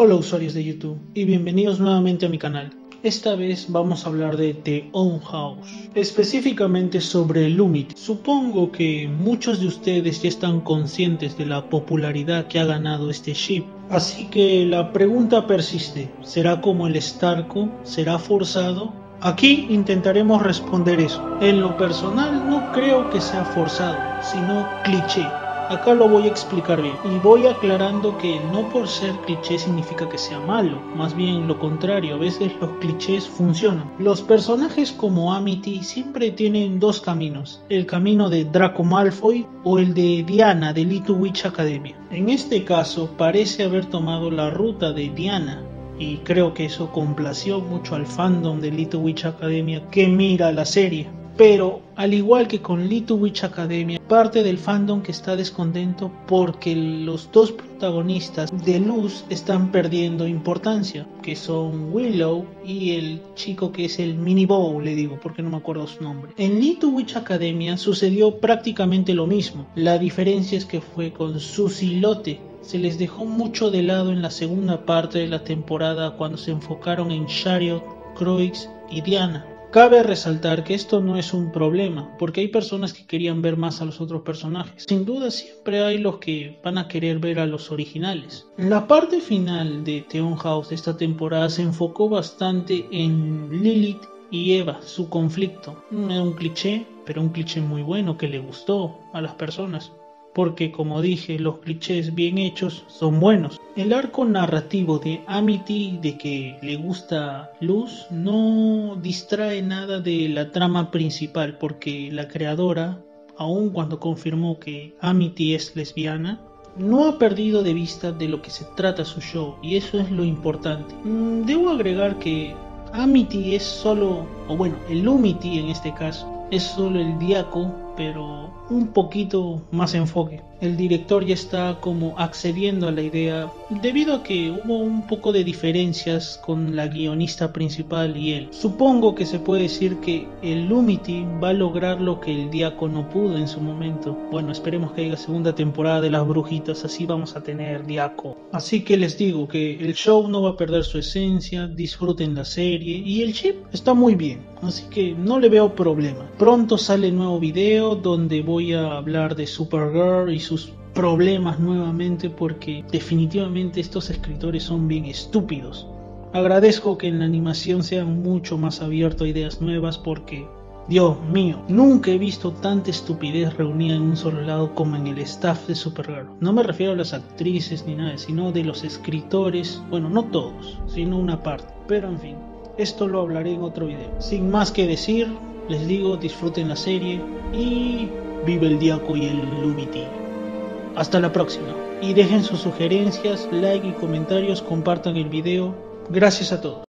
Hola usuarios de YouTube y bienvenidos nuevamente a mi canal. Esta vez vamos a hablar de The Own House, específicamente sobre Lumit. Supongo que muchos de ustedes ya están conscientes de la popularidad que ha ganado este ship, así que la pregunta persiste, ¿será como el Starco? ¿Será forzado? Aquí intentaremos responder eso. En lo personal no creo que sea forzado, sino cliché. Acá lo voy a explicar bien y voy aclarando que no por ser cliché significa que sea malo, más bien lo contrario, a veces los clichés funcionan. Los personajes como Amity siempre tienen dos caminos, el camino de Draco Malfoy o el de Diana de Little Witch Academia. En este caso parece haber tomado la ruta de Diana, y creo que eso complació mucho al fandom de Little Witch Academia que mira la serie. Pero al igual que con Little Witch Academia, parte del fandom que está descontento porque los dos protagonistas de Luz están perdiendo importancia, que son Willow y el chico que es el Mini Bow, le digo, porque no me acuerdo su nombre. En Little Witch Academia sucedió prácticamente lo mismo. La diferencia es que fue con Susilote, se les dejó mucho de lado en la segunda parte de la temporada cuando se enfocaron en Chariot, Croix y Diana. Cabe resaltar que esto no es un problema, porque hay personas que querían ver más a los otros personajes. Sin duda siempre hay los que van a querer ver a los originales. La parte final de Theon House de esta temporada se enfocó bastante en Lilith y Eva, su conflicto. Es un cliché, pero un cliché muy bueno que le gustó a las personas porque como dije, los clichés bien hechos son buenos. El arco narrativo de Amity de que le gusta Luz no distrae nada de la trama principal porque la creadora, aun cuando confirmó que Amity es lesbiana, no ha perdido de vista de lo que se trata su show y eso es lo importante. Mm, debo agregar que Amity es solo, o bueno, el Lumity en este caso, es solo el diaco, pero un poquito más enfoque. El director ya está como accediendo a la idea debido a que hubo un poco de diferencias con la guionista principal y él. Supongo que se puede decir que el Lumity va a lograr lo que el Diaco no pudo en su momento. Bueno, esperemos que haya segunda temporada de las brujitas, así vamos a tener Diaco. Así que les digo que el show no va a perder su esencia, disfruten la serie y el chip está muy bien, así que no le veo problema. Pronto sale nuevo video donde voy a hablar de Supergirl y sus problemas nuevamente porque definitivamente estos escritores son bien estúpidos. Agradezco que en la animación sean mucho más abierto a ideas nuevas porque, Dios mío, nunca he visto tanta estupidez reunida en un solo lado como en el staff de Supergirl. No me refiero a las actrices ni nada, sino de los escritores, bueno, no todos, sino una parte. Pero en fin, esto lo hablaré en otro video. Sin más que decir, les digo, disfruten la serie y vive el Diaco y el Lumity. Hasta la próxima. Y dejen sus sugerencias, like y comentarios, compartan el video. Gracias a todos.